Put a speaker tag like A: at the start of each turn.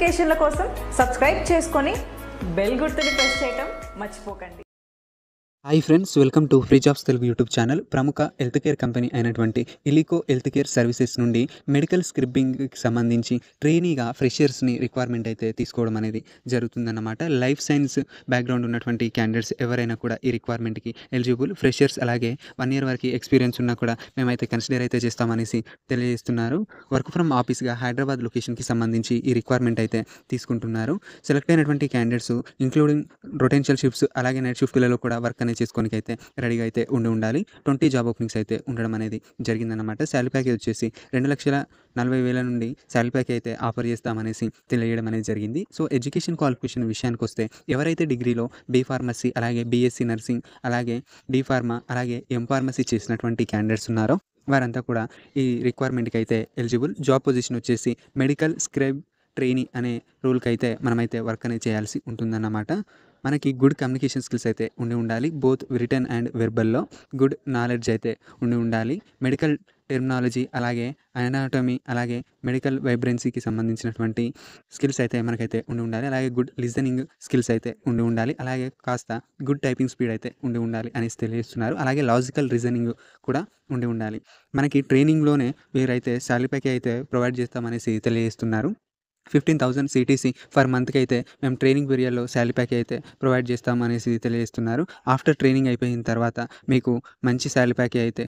A: నోటిఫికేషన్ల కోసం సబ్స్క్రైబ్ చేసుకొని బెల్ గుర్తుని ప్రెస్ చేయటం మర్చిపోకండి.
B: Hi friends welcome to free jobs Telugu YouTube channel ప్రముఖ హెల్త్ కేర్ కంపెనీ అయినటువంటి ఇలికో హెల్త్ కేర్ సర్వీసెస్ నుండి మెడికల్ స్క్రిప్పింగ్కి సంబంధించి ట్రైనీగా ఫ్రెషర్స్ని రిక్వైర్మెంట్ అయితే తీసుకోవడం అనేది జరుగుతుందన్నమాట. లైఫ్ సైన్స్ బ్యాక్గ్రౌండ్ ఉన్నటువంటి క్యాండిడేట్స్ ఎవరైనా కూడా ఈ రిక్వైర్మెంట్కి ఎలిజిబుల్ ఫ్రెషర్స్ అలాగే వన్ ఇయర్ వరకు ఎక్స్పీరియన్స్ ఉన్నా కూడా మేమైతే కన్సిడర్ అయితే చేస్తామనేసి తెలియజేస్తున్నారు. వర్క్ ఫ్రమ్ ఆఫీస్గా హైదరాబాద్ లొకేషన్కి సంబంధించి ఈ రిక్వైర్మెంట్ అయితే తీసుకుంటున్నారు. సెలెక్ట్ అయినటువంటి క్యాండిడేట్స్ ఇంక్లూడింగ్ రొటెన్షియల్ షిఫ్ట్స్ అలాగే నైట్ షిఫ్ట్లలో కూడా వర్క్ అనేది చేసుకోనికి అయితే రెడీగా అయితే ఉండి ఉండాలి. ట్వంటీ జాబ్ ఓపెనింగ్స్ అయితే ఉండడం అనేది జరిగిందన్నమాట. శాలరీ ప్యాకేజ్ వచ్చేసి రెండు లక్షల నలభై వేల నుండి శాలరీ ప్యాకేజ్ అయితే ఆఫర్ చేస్తామనేసి తెలియడం అనేది జరిగింది. సో ఎడ్యుకేషన్ క్వాలిఫికేషన్ విషయానికి వస్తే ఎవరైతే డిగ్రీలో బీ ఫార్మసీ అలాగే బీఎస్సీ నర్సింగ్ అలాగే డి ఫార్మా అలాగే ఎం ఫార్మసీ చేసినటువంటి క్యాండిడేట్స్ ఉన్నారో వారంతా కూడా ఈ రిక్వైర్మెంట్కి అయితే ఎలిజిబుల్. జాబ్ పొజిషన్ వచ్చేసి మెడికల్ స్క్రైబ్ ట్రైనీ అనే రూల్కి అయితే మనమైతే వర్క్ అనేది చేయాల్సి ఉంటుందన్నమాట. మనకి గుడ్ కమ్యూనికేషన్ స్కిల్స్ అయితే ఉండి ఉండాలి. బోత్ రిటర్న్ అండ్ వెర్బల్లో గుడ్ నాలెడ్జ్ అయితే ఉండి ఉండాలి. మెడికల్ టెర్మినాలజీ అలాగే అనాటమీ అలాగే మెడికల్ వైబ్రెన్సీకి సంబంధించినటువంటి స్కిల్స్ అయితే మనకైతే ఉండి ఉండాలి. అలాగే గుడ్ లిజనింగ్ స్కిల్స్ అయితే ఉండి ఉండాలి. అలాగే కాస్త గుడ్ టైపింగ్ స్పీడ్ అయితే ఉండి ఉండాలి అనేసి తెలియజేస్తున్నారు. అలాగే లాజికల్ రీజనింగ్ కూడా ఉండి ఉండాలి. మనకి ట్రైనింగ్లోనే వీరైతే శాలరీ ప్యాకేజ్ అయితే ప్రొవైడ్ చేస్తామనేసి తెలియజేస్తున్నారు. ఫిఫ్టీన్ థౌసండ్ సిటీసీ ఫర్ మంత్కి అయితే మేము ట్రైనింగ్ పీరియడ్లో శాలరీ ప్యాక్ అయితే ప్రొవైడ్ చేస్తామనేసి తెలియజేస్తున్నారు. ఆఫ్టర్ ట్రైనింగ్ అయిపోయిన తర్వాత మీకు మంచి శాలరీ ప్యాక్ అయితే